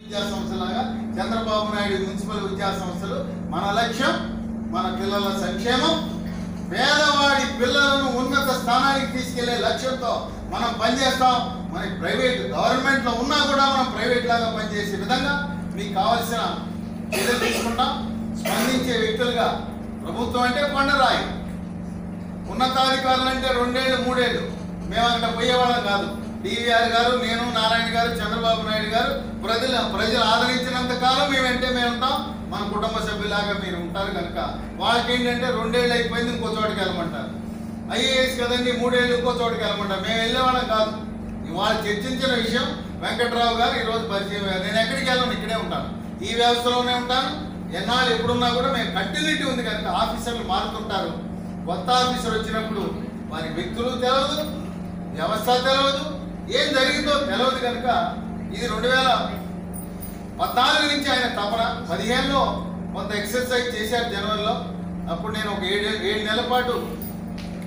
విద్యా సంస్థలాగా చంద్రబాబు నాయుడు మున్సిపల్ విద్యా సంస్థలు మన లక్ష్యం మన పిల్లల సంక్షేమం. పేదవాడి పిల్లలను ఉన్నత స్థానానికి తీసుకెళ్ళే లక్ష్యంతో మనం పనిచేస్తాం. మన ప్రైవేట్ గవర్నమెంట్లో ఉన్నా కూడా మనం ప్రైవేట్ లాగా పనిచేసే విధంగా మీకు కావాల్సిన చర్యలు తీసుకుంటాం. స్పందించే వ్యక్తులుగా ప్రభుత్వం అంటే కొండరాయి. ఉన్నతాధికారులు అంటే రెండేళ్ళు మూడేళ్ళు. మేము అక్కడ పోయేవాళ్ళం కాదు. డివిఆర్ గారు నేను నారాయణ గారు చంద్రబాబు నాయుడు గారు ప్రజల ప్రజలు ఆదరించినంత కాలం మేము అంటే మేము ఉంటాం. మన కుటుంబ సభ్యులాగా మీరు ఉంటారు కనుక వాళ్ళకి ఏంటంటే రెండేళ్ళు అయిపోయింది ఇంకో చోటుకి వెళ్ళమంటారు. ఐఏఎస్ కదండి మూడేళ్ళు ఇంకో చోటుకి వెళ్ళమంటారు. మేము వెళ్ళేవాళ్ళం కాదు. ఇవాళ చర్చించిన విషయం వెంకట్రావు గారు ఈరోజు పరిచయం నేను ఎక్కడికి వెళ్ళను? ఇక్కడే ఉంటాను. ఈ వ్యవస్థలోనే ఉంటాను. ఎన్నాళ్ళు ఎప్పుడున్నా కూడా మేము కంటిన్యూటీ ఉంది కనుక ఆఫీసర్లు మారుతుంటారు. కొత్త ఆఫీసర్ వచ్చినప్పుడు వారి వ్యక్తులు తెలియదు వ్యవస్థ తెలియదు ఏం జరిగిందో తెలియదు కనుక ఇది రెండు వేల పద్నాలుగు నుంచి ఆయన తపన. పదిహేనులో కొంత ఎక్సర్సైజ్ చేశారు జనవరిలో అప్పుడు నేను ఒక ఏడు ఏడు నెలల పాటు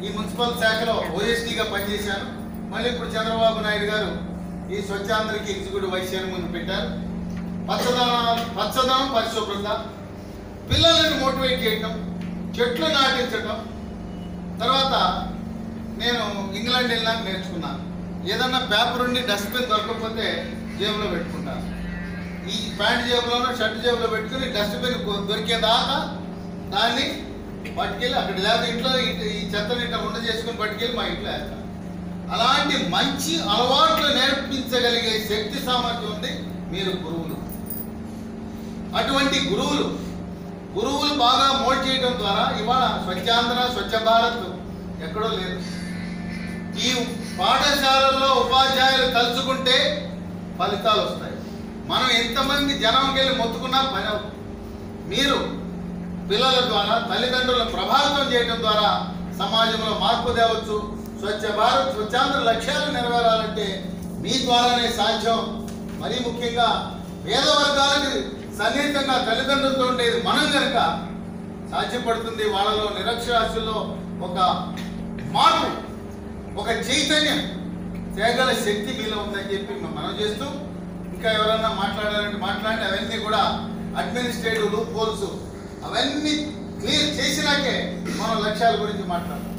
ఈ మున్సిపల్ శాఖలో ఓఎస్టీగా పనిచేశాను. మళ్ళీ ఇప్పుడు చంద్రబాబు నాయుడు గారు ఈ స్వచ్ఛాంధ్రకి ఎగ్జిక్యూటివ్ వైస్ చైర్మన్ పెట్టారు. పచ్చదనం పచ్చదనం పరిశుభ్రత పిల్లలను మోటివేట్ చేయటం చెట్లు నాటించటం. తర్వాత నేను ఇంగ్లాండ్ వెళ్ళాక నేర్చుకున్నాను. ఏదన్నా పేపర్ ఉండి డస్ట్బిన్ దొరకకపోతే జేబులో పెట్టుకుంటాను ఈ ప్యాంట్ జేబులోనో షర్ట్ జేబులో పెట్టుకుని డస్ట్బిన్ దొరికేదాకా దాన్ని పట్టుకెళ్ళి అక్కడ లేదా ఇంట్లో ఈ- ఈ చెత్తని ఇట్లా ఉండ చేసుకుని పట్టుకెళ్ళి మా ఇంట్లో వేస్తాను అలాంటి మంచి అలవాట్లు నేర్పించగలిగే శక్తి సామర్థ్యం ఉంది మీరు గురువులు. అటువంటి గురువులు గురువులు బాగా మోడ్ చేయడం ద్వారా ఇవాళ స్వచ్ఛాంధ్ర స్వచ్ఛ భారత్ ఎక్కడో లేదు. ఈ పాఠశాలల్లో ఉపాధ్యాయులు తలుచుకుంటే ఫలితాలు వస్తాయి. మనం ఎంతమంది జనంకి వెళ్ళి మొత్తుకున్నా పని మీరు పిల్లల ద్వారా తల్లిదండ్రులను ప్రభావితం చేయడం ద్వారా సమాజంలో మార్పు తేవచ్చు. స్వచ్ఛ భారత్ స్వచ్ఛాంధ్ర లక్ష్యాలు నెరవేరాలంటే మీ ద్వారానే సాధ్యం. మరీ ముఖ్యంగా పేద వర్గాలకు సన్నిహితంగా తల్లిదండ్రులతో ఉండేది మనం కనుక సాధ్యపడుతుంది వాళ్ళలో నిరక్షరాస్యుల్లో ఒక మార్పు ఒక చైతన్యం. తేగల శక్తి మీలో ఉందని చెప్పి మనం చేస్తూ ఇంకా ఎవరన్నా మాట్లాడాలంటే మాట్లాడి అవన్నీ కూడా అడ్మినిస్ట్రేటివ్ లూప్ అవన్నీ క్లియర్ చేసినాకే మనం లక్ష్యాల గురించి మాట్లాడతాం.